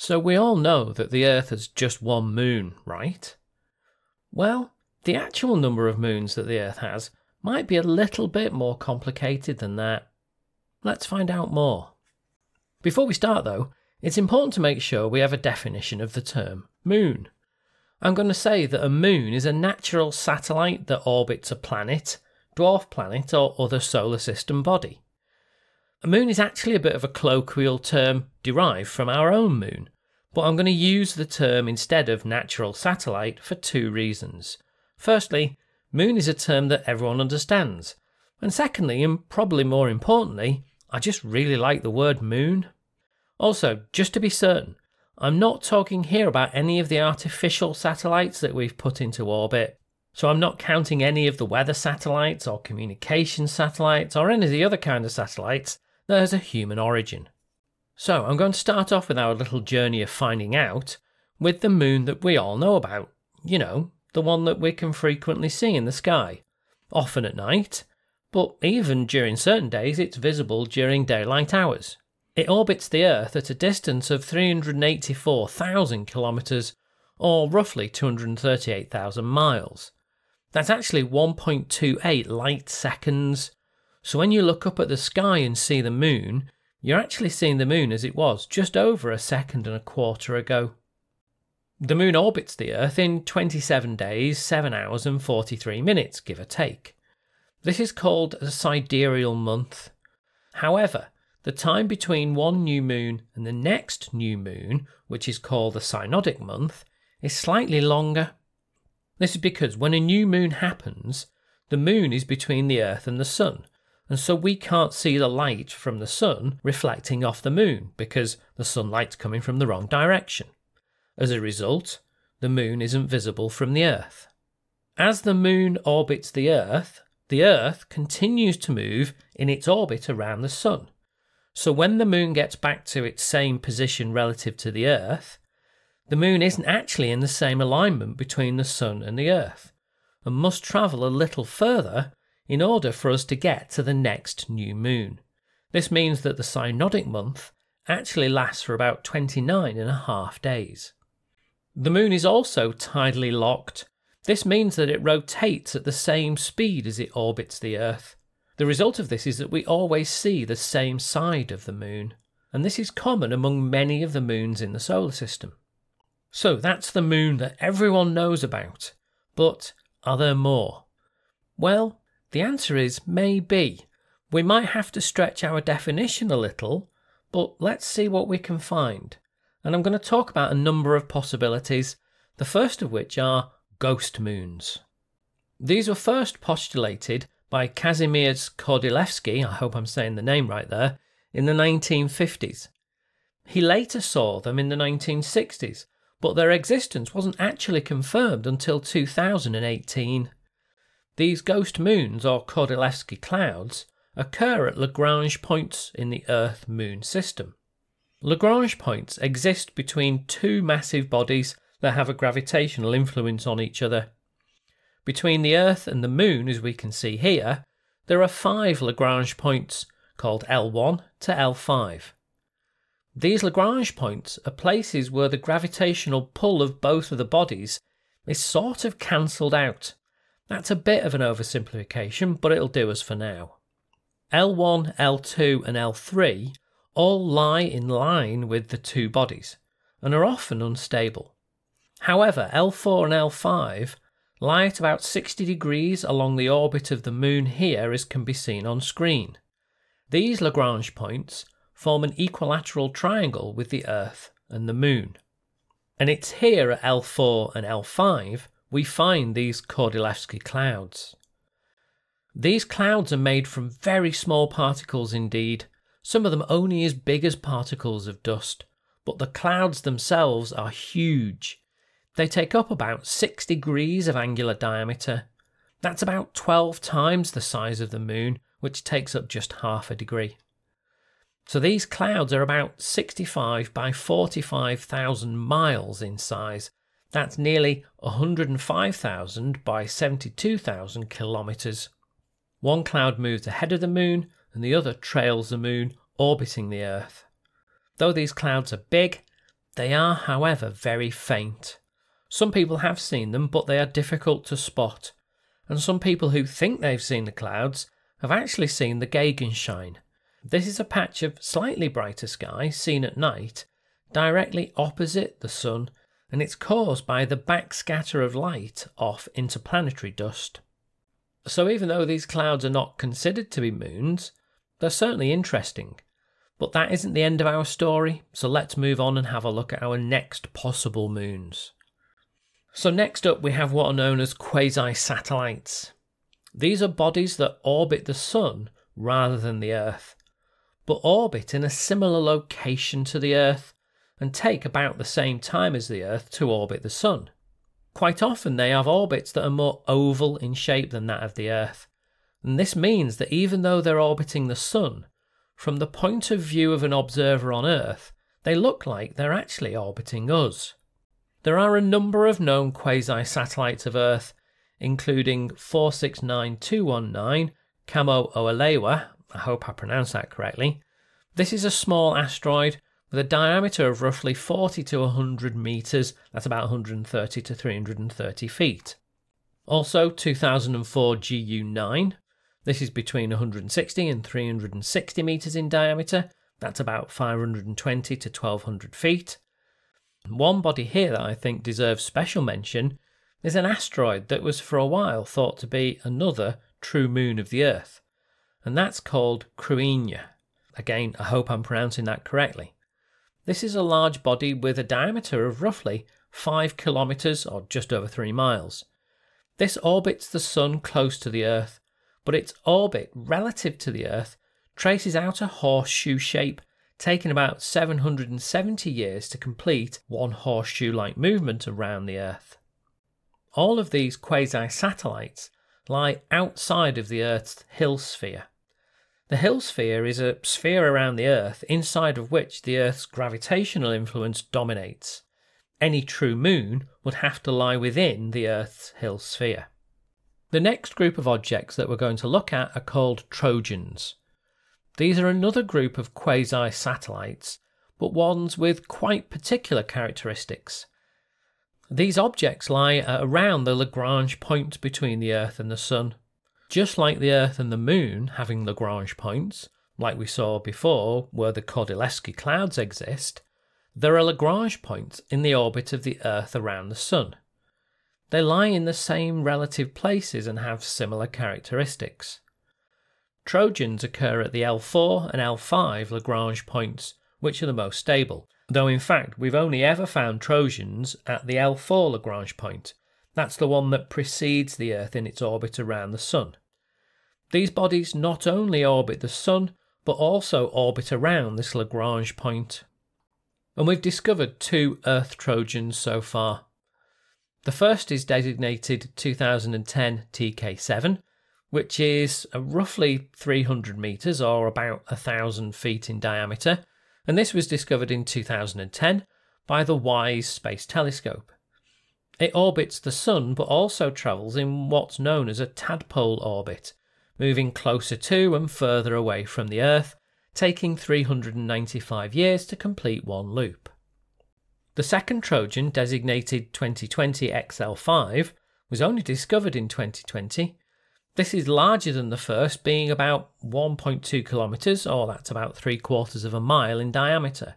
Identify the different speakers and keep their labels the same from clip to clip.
Speaker 1: So we all know that the Earth has just one moon, right? Well, the actual number of moons that the Earth has might be a little bit more complicated than that. Let's find out more. Before we start, though, it's important to make sure we have a definition of the term moon. I'm going to say that a moon is a natural satellite that orbits a planet, dwarf planet, or other solar system body. A moon is actually a bit of a colloquial term derived from our own moon, but I'm going to use the term instead of natural satellite for two reasons. Firstly, moon is a term that everyone understands, and secondly, and probably more importantly, I just really like the word moon. Also, just to be certain, I'm not talking here about any of the artificial satellites that we've put into orbit. So I'm not counting any of the weather satellites or communication satellites or any of the other kind of satellites that has a human origin. So I'm going to start off with our little journey of finding out with the moon that we all know about. You know, the one that we can frequently see in the sky, often at night, but even during certain days it's visible during daylight hours. It orbits the Earth at a distance of 384,000 kilometres, or roughly 238,000 miles. That's actually 1.28 light seconds. So when you look up at the sky and see the moon, you're actually seeing the moon as it was just over a second and a quarter ago. The moon orbits the Earth in 27 days, 7 hours, and 43 minutes, give or take. This is called a sidereal month. However, the time between one new moon and the next new moon, which is called the synodic month, is slightly longer. This is because when a new moon happens, the moon is between the Earth and the Sun, and so we can't see the light from the Sun reflecting off the moon because the sunlight's coming from the wrong direction. As a result, the moon isn't visible from the Earth. As the moon orbits the Earth, the Earth continues to move in its orbit around the Sun. So when the moon gets back to its same position relative to the Earth, the moon isn't actually in the same alignment between the sun and the Earth, and must travel a little further in order for us to get to the next new moon. This means that the synodic month actually lasts for about 29 and a half days. The moon is also tidally locked. This means that it rotates at the same speed as it orbits the Earth, the result of this is that we always see the same side of the moon, and this is common among many of the moons in the solar system. So that's the moon that everyone knows about. But are there more? Well, the answer is maybe. We might have to stretch our definition a little, but let's see what we can find. And I'm going to talk about a number of possibilities, the first of which are ghost moons. These were first postulated by Kazimierz Kordylewski, I hope I'm saying the name right there, in the 1950s. He later saw them in the 1960s, but their existence wasn't actually confirmed until 2018. These ghost moons, or Kordylewski clouds, occur at Lagrange points in the Earth Moon system. Lagrange points exist between two massive bodies that have a gravitational influence on each other. Between the Earth and the Moon, as we can see here, there are five Lagrange points called L1 to L5. These Lagrange points are places where the gravitational pull of both of the bodies is sort of cancelled out. That's a bit of an oversimplification, but it'll do us for now. L1, L2, and L3 all lie in line with the two bodies and are often unstable. However, L4 and L5 lie at about 60 degrees along the orbit of the Moon here as can be seen on screen. These Lagrange points form an equilateral triangle with the Earth and the Moon. And it's here at L4 and L5 we find these Kordylewski clouds. These clouds are made from very small particles indeed, some of them only as big as particles of dust, but the clouds themselves are huge they take up about 6 degrees of angular diameter. That's about 12 times the size of the Moon, which takes up just half a degree. So these clouds are about 65 by 45,000 miles in size. That's nearly 105,000 by 72,000 kilometres. One cloud moves ahead of the Moon and the other trails the Moon, orbiting the Earth. Though these clouds are big, They are, however, very faint. Some people have seen them, but they are difficult to spot. And some people who think they've seen the clouds have actually seen the Gegenschein. This is a patch of slightly brighter sky seen at night, directly opposite the Sun, and it's caused by the backscatter of light off interplanetary dust. So, even though these clouds are not considered to be moons, they're certainly interesting. But that isn't the end of our story, so let's move on and have a look at our next possible moons. So, next up, we have what are known as quasi satellites. These are bodies that orbit the Sun rather than the Earth, but orbit in a similar location to the Earth and take about the same time as the Earth to orbit the Sun. Quite often, they have orbits that are more oval in shape than that of the Earth, and this means that even though they're orbiting the Sun, from the point of view of an observer on Earth, they look like they're actually orbiting us. There are a number of known quasi satellites of Earth, including 469219 Kamoʻoalewa, I hope I pronounced that correctly. This is a small asteroid with a diameter of roughly 40 to 100 metres, that's about 130 to 330 feet. Also, 2004 GU9, this is between 160 and 360 metres in diameter, that's about 520 to 1200 feet. One body here that I think deserves special mention is an asteroid that was for a while thought to be another true moon of the Earth, and that's called Cruithne. Again, I hope I'm pronouncing that correctly. This is a large body with a diameter of roughly 5 kilometres or just over 3 miles. This orbits the Sun close to the Earth, but its orbit relative to the Earth traces out a horseshoe shape, taking about 770 years to complete one horseshoe like movement around the Earth. All of these quasi satellites lie outside of the Earth's Hill sphere. The Hill sphere is a sphere around the Earth inside of which the Earth's gravitational influence dominates. Any true moon would have to lie within the Earth's Hill sphere. The next group of objects that we're going to look at are called Trojans. These are another group of quasi satellites, but ones with quite particular characteristics. These objects lie around the Lagrange point between the Earth and the Sun. Just like the Earth and the Moon having Lagrange points, like we saw before where the Kordylewski clouds exist, there are Lagrange points in the orbit of the Earth around the Sun. They lie in the same relative places and have similar characteristics. Trojans occur at the L4 and L5 Lagrange points, which are the most stable, though in fact we've only ever found Trojans at the L4 Lagrange point, that's the one that precedes the Earth in its orbit around the Sun. These bodies not only orbit the Sun, but also orbit around this Lagrange point. And we've discovered two Earth Trojans so far. The first is designated 2010 TK7, which is uh, roughly 300 metres or about 1,000 feet in diameter, and this was discovered in 2010 by the WISE Space Telescope. It orbits the Sun but also travels in what's known as a tadpole orbit, moving closer to and further away from the Earth, taking 395 years to complete one loop. The second Trojan, designated 2020 XL5, was only discovered in 2020. This is larger than the first, being about 1.2 kilometres, or that's about three quarters of a mile in diameter.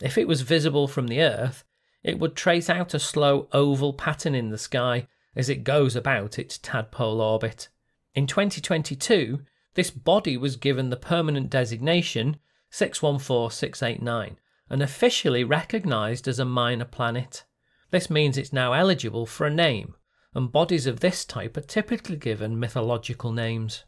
Speaker 1: If it was visible from the Earth, it would trace out a slow oval pattern in the sky as it goes about its tadpole orbit. In 2022, this body was given the permanent designation 614689 and officially recognised as a minor planet. This means it's now eligible for a name, and bodies of this type are typically given mythological names.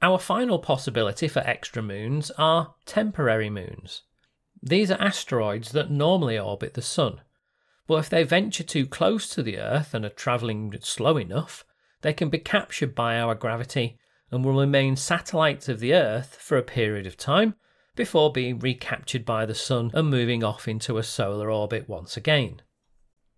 Speaker 1: Our final possibility for extra moons are temporary moons. These are asteroids that normally orbit the Sun, but if they venture too close to the Earth and are travelling slow enough, they can be captured by our gravity and will remain satellites of the Earth for a period of time before being recaptured by the Sun and moving off into a solar orbit once again.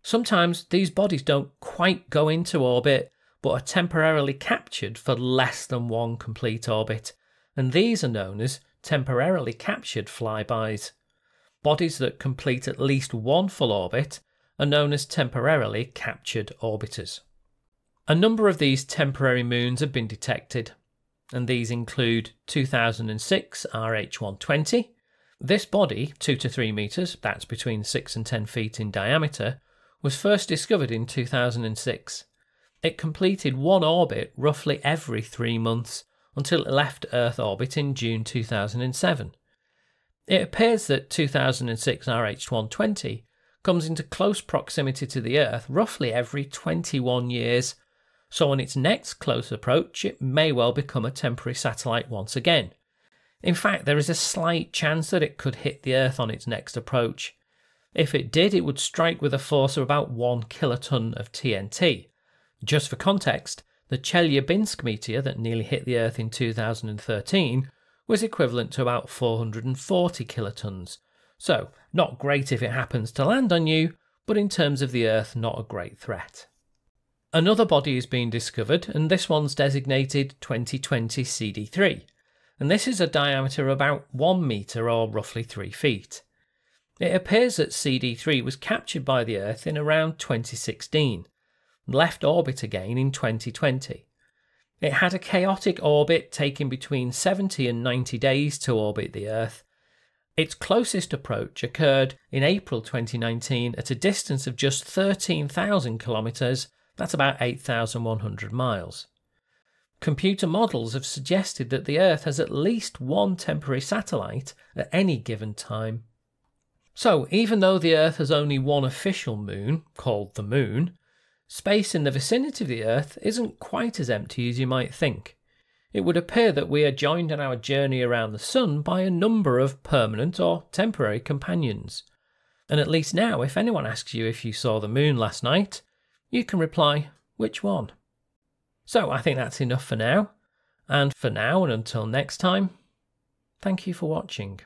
Speaker 1: Sometimes these bodies don't quite go into orbit but are temporarily captured for less than one complete orbit, and these are known as temporarily captured flybys. Bodies that complete at least one full orbit are known as temporarily captured orbiters. A number of these temporary moons have been detected, and these include 2006 RH120. This body, 2 to 3 metres, that's between 6 and 10 feet in diameter, was first discovered in 2006. It completed one orbit roughly every three months until it left Earth orbit in June 2007. It appears that 2006 RH120 comes into close proximity to the Earth roughly every 21 years, so on its next close approach, it may well become a temporary satellite once again. In fact, there is a slight chance that it could hit the Earth on its next approach. If it did, it would strike with a force of about 1 kiloton of TNT. Just for context, the Chelyabinsk meteor that nearly hit the Earth in 2013 was equivalent to about 440 kilotons. So, not great if it happens to land on you, but in terms of the Earth, not a great threat. Another body is being discovered, and this one's designated 2020 CD3, and this is a diameter of about 1 metre or roughly 3 feet. It appears that CD3 was captured by the Earth in around 2016, left orbit again in 2020. It had a chaotic orbit taking between 70 and 90 days to orbit the Earth. Its closest approach occurred in April 2019 at a distance of just 13,000 kilometres, that's about 8,100 miles. Computer models have suggested that the Earth has at least one temporary satellite at any given time. So, even though the Earth has only one official moon, called the Moon, space in the vicinity of the Earth isn't quite as empty as you might think. It would appear that we are joined on our journey around the Sun by a number of permanent or temporary companions. And at least now, if anyone asks you if you saw the moon last night, you can reply, which one? So I think that's enough for now. And for now and until next time, thank you for watching.